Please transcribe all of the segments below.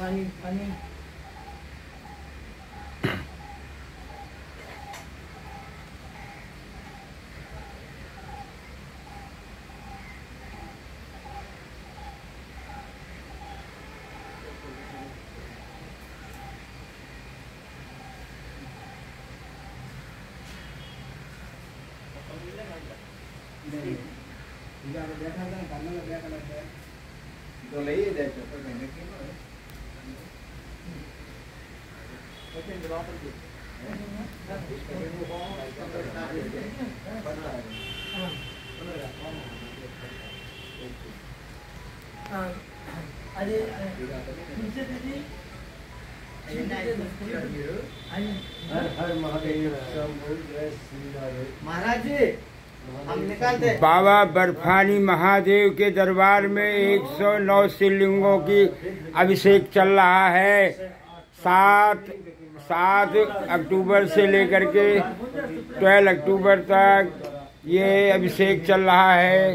पानी पानी देखा था करना लग गया कलर तो ले ही देखो तो मैंने क्यों महाराज जी, हम निकालते बाबा बर्फानी महादेव के दरबार में 109 शिवलिंगों की अभिषेक चल रहा है। सात सात अक्टूबर से लेकर के 12 अक्टूबर तक ये अभिषेक चल रहा है।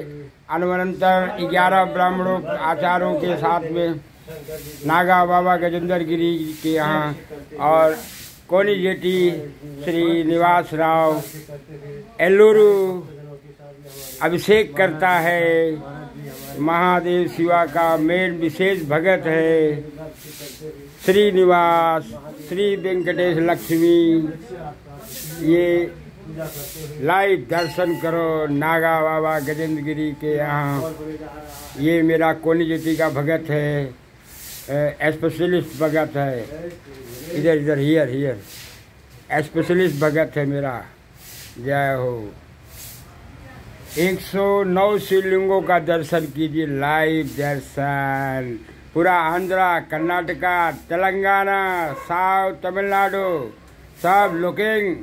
अनुवंतर ग्यारह ब्राह्मणों आचारों के साथ में नागा बाबा गजेंद्र गिरी के यहाँ और कोनी जेटी श्री निवास राव, एल्लूरू अभिषेक करता है। महादेव शिवा का मेन विशेष भगत है। श्रीनिवास श्री वेंकटेश लक्ष्मी, ये लाइव दर्शन करो नागा बाबा गजेंद्र गिरी के यहाँ। ये मेरा कोनी ज्योति का भगत है स्पेशलिस्ट भगत है। इधर इधर हियर हियर स्पेशलिस्ट भगत है मेरा। जय हो। 109 शिवलिंगों का दर्शन कीजिए, लाइव दर्शन। पूरा आंध्रा, कर्नाटका, तेलंगाना, साउथ तमिलनाडु, सब लुकिंग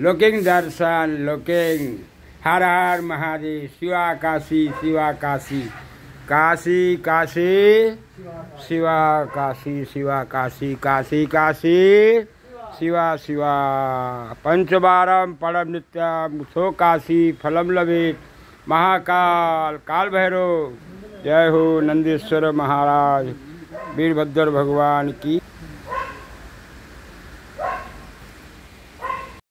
लुकिंग दर्शन लुकिंग हर हर महादेव, शिवा काशी शिवा काशी। काशी काशी, शिवा काशी शिवा काशी काशी काशी, शिवा शिवा। पंचबारम परम नित्यम, सो काशी, फलम लभित। महाकाल काल भैरव जय हो नंदेश्वर महाराज वीरभद्र भगवान की।